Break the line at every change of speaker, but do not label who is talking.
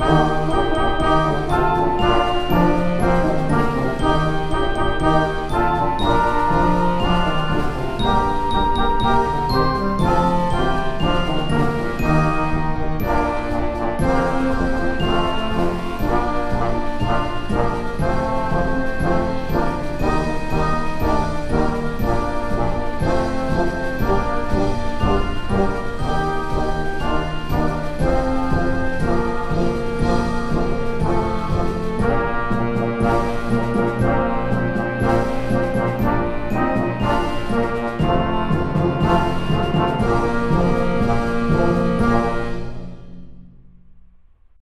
Oh.